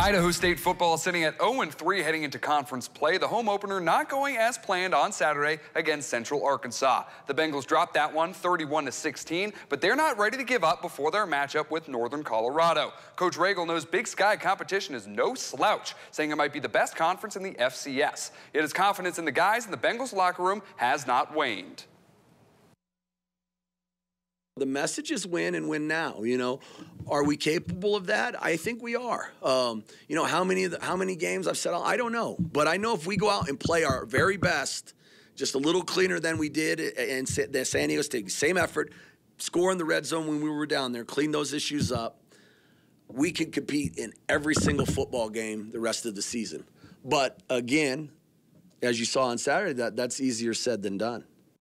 Idaho State football is sitting at 0-3 heading into conference play. The home opener not going as planned on Saturday against Central Arkansas. The Bengals dropped that one 31-16, but they're not ready to give up before their matchup with Northern Colorado. Coach Ragle knows Big Sky competition is no slouch, saying it might be the best conference in the FCS. Yet his confidence in the guys in the Bengals locker room has not waned. The message is win and win now. You know, are we capable of that? I think we are. Um, you know, how many the, how many games I've said I don't know, but I know if we go out and play our very best, just a little cleaner than we did in the San Diego State, same effort, score in the red zone when we were down there, clean those issues up. We can compete in every single football game the rest of the season. But again, as you saw on Saturday, that that's easier said than done.